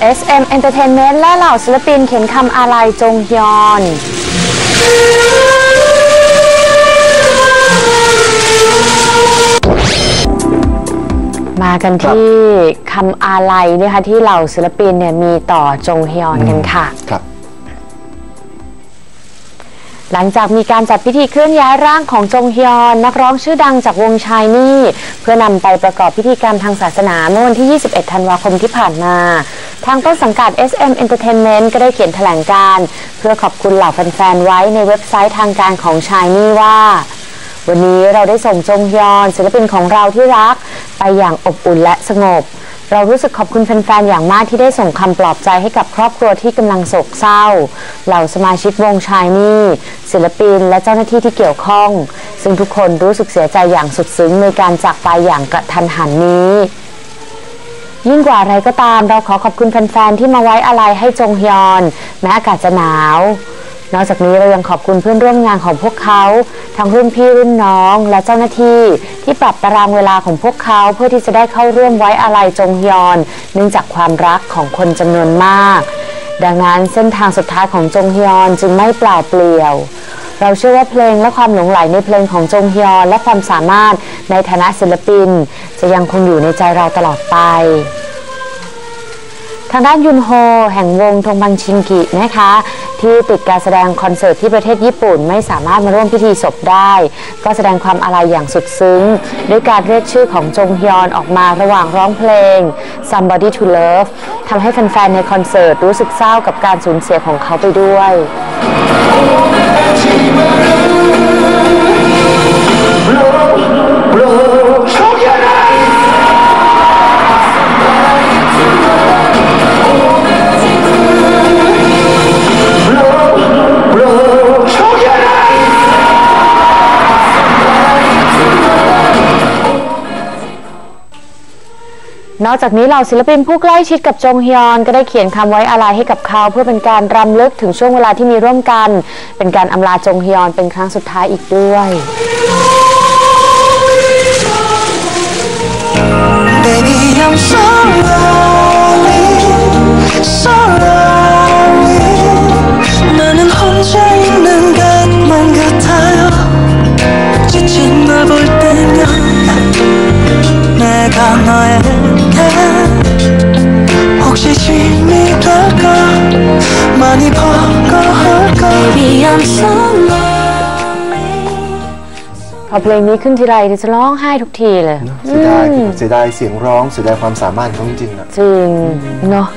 SM Entertainment และเหล่าศิลปินเขียนคำอาลัยจงฮยอนมากันที่คำอาลัยนะคะที่เหล่าศิลปินเนี่ยมีต่อจงฮยอนกันค่ะ ครับ หลังจากมีการจัดพิธีเคลื่อนย้ายร่างของจงฮยอน นักร้องชื่อดังจากวงชายนี่ เพื่อนำไปประกอบพิธีกรรมทางศาสนาเมื่อวันที่ 21 ธันวาคมที่ผ่านมาทางต้นสังกัด SM Entertainment ก็ได้เขียนแถลงการ เพื่อขอบคุณเหล่าแฟนๆ ไว้ในเว็บไซต์ทางการของชายนี่ว่า วันนี้เราได้ส่งจงยอนศิลปินของเราที่รัก ไปอย่างอบอุ่นและสงบ เรารู้สึกขอบคุณแฟนๆ อย่างมากที่ได้ส่งคำปลอบใจให้กับครอบครัวที่กำลังโศกเศร้า เหล่าสมาชิกวงชายนี่ศิลปินและเจ้าหน้าที่ที่เกี่ยวข้อง ซึ่งทุกคนรู้สึกเสียใจอย่างสุดซึ้งในการจากไปอย่างกระทันหันนี้ ยิ่งกว่าอะไรก็ตามเราขอขอบคุณแฟนๆที่มาไว้อะไรให้จงฮยอน แม้อากาศจะหนาว นอกจากนี้เรายังขอบคุณเพื่อนร่วมงานของพวกเขา ทั้งรุ่นพี่รุ่นน้องและเจ้าหน้าที่ ที่ปรับตารางเวลาของพวกเขาเพื่อที่จะได้เข้าร่วมไว้อะไรจงฮยอน เนื่องจากความรักของคนจำนวนมาก ดังนั้นเส้นทางสุดท้ายของจงฮยอนจึงไม่เปล่าเปลี่ยวเราเชื่อว่าเพลงและความหลงไหลในเพลงของจงฮยอนและความสามารถในฐานะศิลปิน จะยังคงอยู่ในใจเราตลอดไป ทางด้านยุนโฮ แห่งวงทงบังชิงกินะคะที่ติดการแสดงคอนเสิร์ตที่ประเทศญี่ปุ่นไม่สามารถมาร่วมพิธีศพได้ ก็แสดงความอาลัยอย่างสุดซึ้ง ด้วยการเรียกชื่อของจงฮยอนออกมาระหว่างร้องเพลง Somebody to Love ทำให้แฟนๆ ในคอนเสิร์ตรู้สึกเศร้ากับการสูญเสียของเขาไปด้วย นอกจากนี้เหล่าศิลปินผู้ใกล้ชิดกับจงฮยอนก็ได้เขียนคำไว้อาลัยให้กับเขา เพื่อเป็นการรำลึกถึงช่วงเวลาที่มีร่วมกัน เป็นการอำลาจงฮยอนเป็นครั้งสุดท้ายอีกด้วย 짐이 될까 많이 버거울까 Baby, I'm sorry. พอเพลงนี้ขึ้นทีไรดิจะร้องไห้ทุกทีเลย เสียดายเสียดายเสียงร้องเสียดายความสามารถของเขาจริงๆนะ จริง เนาะ